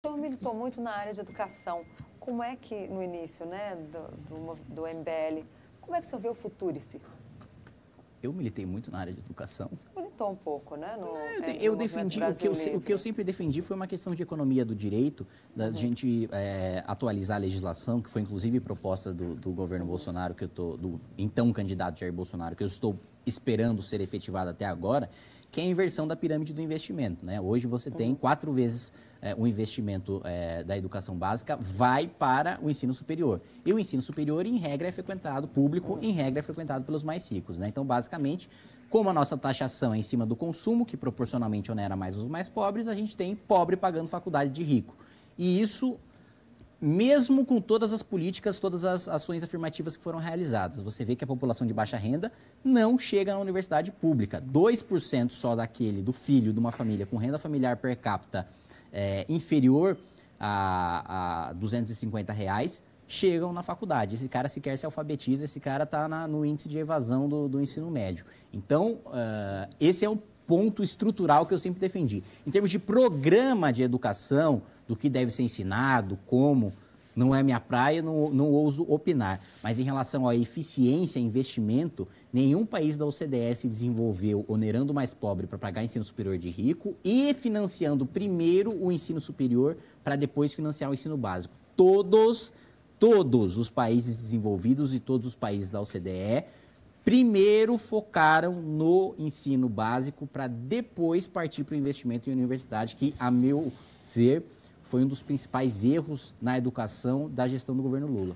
O senhor militou muito na área de educação. Como é que, no início né, do, do, do MBL, como é que o senhor vê o Futurice? Eu militei muito na área de educação. Você militou um pouco, né? No, eu, é, eu defendi, o que eu, o que eu, sempre defendi foi uma questão de economia do direito, da uhum. gente é, atualizar a legislação, que foi inclusive proposta do, do governo uhum. Bolsonaro, que eu tô, do então candidato Jair Bolsonaro, que eu estou esperando ser efetivada até agora, que é a inversão da pirâmide do investimento. Né? Hoje você tem quatro vezes é, o investimento é, da educação básica vai para o ensino superior. E o ensino superior, em regra, é frequentado, público, em regra, é frequentado pelos mais ricos. Né? Então, basicamente, como a nossa taxação é em cima do consumo, que proporcionalmente onera mais os mais pobres, a gente tem pobre pagando faculdade de rico. E isso mesmo com todas as políticas, todas as ações afirmativas que foram realizadas. Você vê que a população de baixa renda não chega na universidade pública. 2% só daquele, do filho de uma família com renda familiar per capita é, inferior a, a 250 reais chegam na faculdade. Esse cara sequer se alfabetiza, esse cara está no índice de evasão do, do ensino médio. Então, uh, esse é um ponto estrutural que eu sempre defendi. Em termos de programa de educação, do que deve ser ensinado, como, não é minha praia, não, não ouso opinar. Mas em relação à eficiência investimento, nenhum país da OCDE se desenvolveu onerando o mais pobre para pagar ensino superior de rico e financiando primeiro o ensino superior para depois financiar o ensino básico. Todos, todos os países desenvolvidos e todos os países da OCDE primeiro focaram no ensino básico para depois partir para o investimento em universidade, que, a meu ver, foi um dos principais erros na educação da gestão do governo Lula.